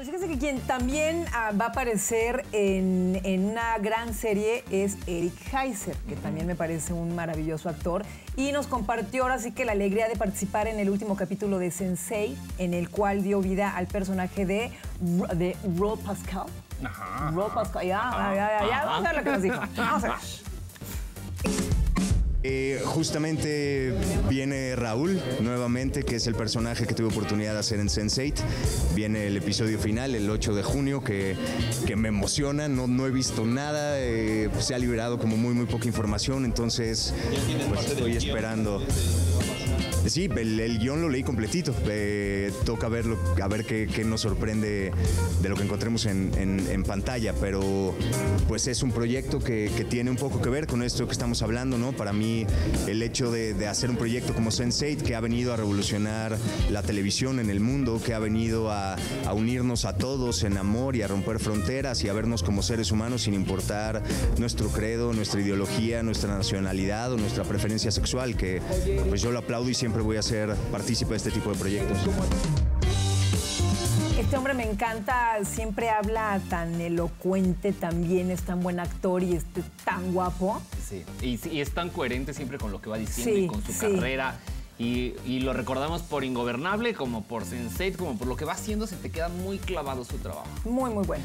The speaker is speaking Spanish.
Pues fíjese que quien también ah, va a aparecer en, en una gran serie es Eric Heiser, que también me parece un maravilloso actor. Y nos compartió ahora sí que la alegría de participar en el último capítulo de Sensei, en el cual dio vida al personaje de, de Ro Pascal. Ajá. Ro Pascal, ya, ya, ya, ya, vamos a ver lo que nos dijo. Vamos a ver. Eh, justamente viene Raúl nuevamente, que es el personaje que tuve oportunidad de hacer en Sense8. Viene el episodio final, el 8 de junio, que, que me emociona. No, no he visto nada, eh, se ha liberado como muy, muy poca información, entonces pues, estoy esperando. Sí, el, guion lo leí completito. Eh, toca verlo, a ver qué, qué nos sorprende de lo que encontremos en, en- en pantalla. Pero pues es un proyecto que, tiene un poco que ver con esto que estamos hablando, ¿no? Para mí, el hecho de, hacer un proyecto como Sense8, que ha venido a revolucionar la televisión en el mundo, que ha venido a, a unirnos a todos en amor y a romper fronteras y a vernos como seres humanos sin importar nuestro credo, nuestra ideología, nuestra nacionalidad o nuestra preferencia sexual, que pues yo lo aplaudo y siempre voy a ser partícipe de este tipo de proyectos. Este hombre me encanta, siempre habla tan elocuente también, es tan buen actor y es tan guapo. Sí. Y, y es tan coherente siempre con lo que va diciendo Sí, y con su sí. carrera. Y, y lo recordamos por Ingobernable, como por Sense8, como por lo que va haciendo, se te queda muy clavado su trabajo. Muy, muy bueno.